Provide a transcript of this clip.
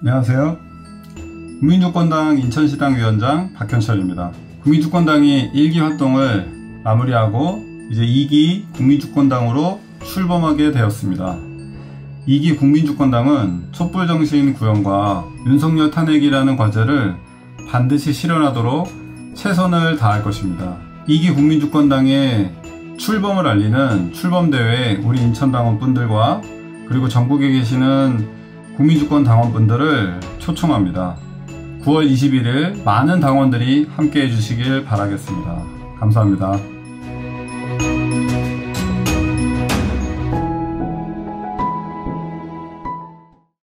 안녕하세요. 국민주권당 인천시당 위원장 박현철입니다. 국민주권당이 1기 활동을 마무리하고 이제 2기 국민주권당으로 출범하게 되었습니다. 2기 국민주권당은 촛불정신 구현과 윤석열 탄핵이라는 과제를 반드시 실현하도록 최선을 다할 것입니다. 2기 국민주권당의 출범을 알리는 출범대회 우리 인천당원 분들과 그리고 전국에 계시는 국민주권 당원분들을 초청합니다. 9월 21일 많은 당원들이 함께 해주시길 바라겠습니다. 감사합니다.